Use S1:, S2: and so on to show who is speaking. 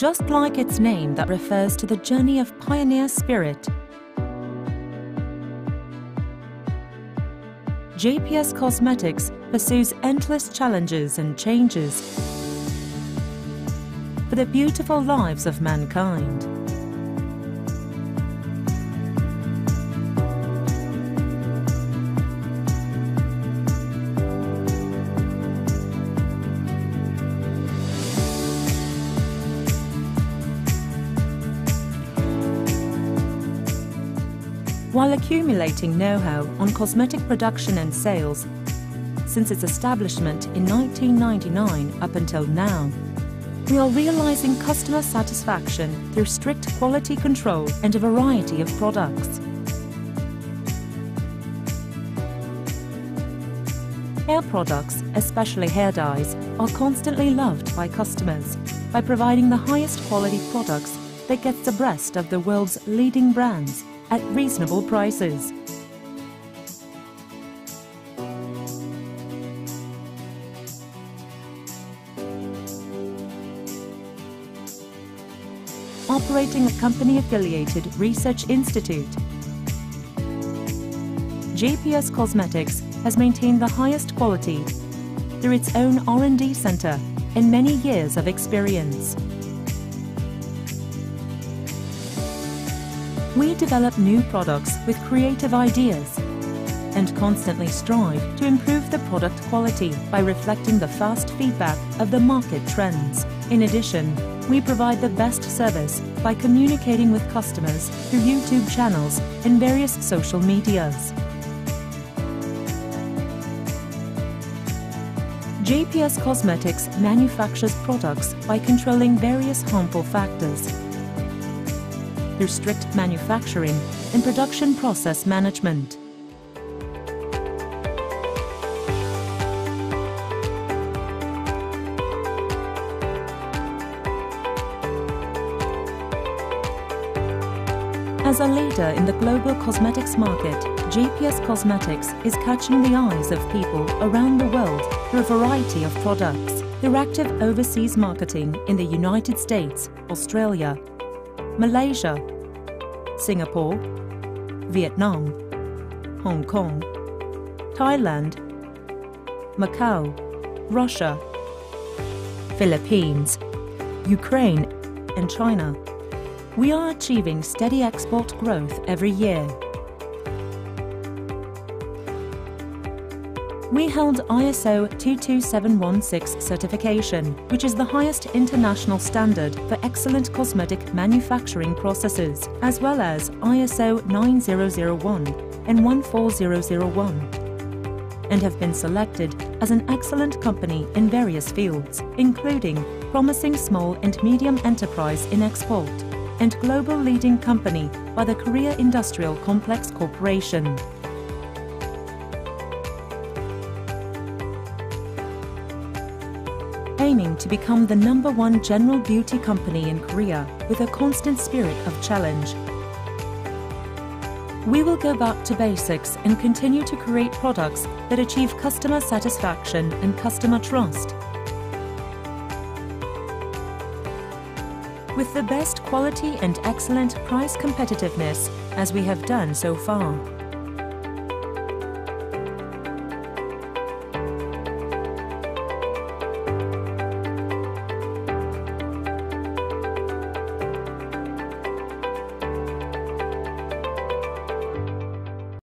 S1: just like its name that refers to the journey of pioneer spirit. JPS Cosmetics pursues endless challenges and changes for the beautiful lives of mankind. While accumulating know-how on cosmetic production and sales, since its establishment in 1999 up until now, we are realizing customer satisfaction through strict quality control and a variety of products. Hair products, especially hair dyes, are constantly loved by customers by providing the highest quality products that gets abreast of the world's leading brands at reasonable prices. Operating a company-affiliated research institute, JPS Cosmetics has maintained the highest quality through its own R&D center and many years of experience. We develop new products with creative ideas and constantly strive to improve the product quality by reflecting the fast feedback of the market trends. In addition, we provide the best service by communicating with customers through YouTube channels and various social medias. JPS Cosmetics manufactures products by controlling various harmful factors through strict manufacturing and production process management. As a leader in the global cosmetics market, JPS Cosmetics is catching the eyes of people around the world through a variety of products. Through active overseas marketing in the United States, Australia, Malaysia, Singapore, Vietnam, Hong Kong, Thailand, Macau, Russia, Philippines, Ukraine, and China. We are achieving steady export growth every year. We held ISO 22716 certification, which is the highest international standard for excellent cosmetic manufacturing processes, as well as ISO 9001 and 14001, and have been selected as an excellent company in various fields, including promising small and medium enterprise in export and global leading company by the Korea Industrial Complex Corporation. Aiming to become the number one general beauty company in Korea with a constant spirit of challenge. We will go back to basics and continue to create products that achieve customer satisfaction and customer trust. With the best quality and excellent price competitiveness as we have done so far.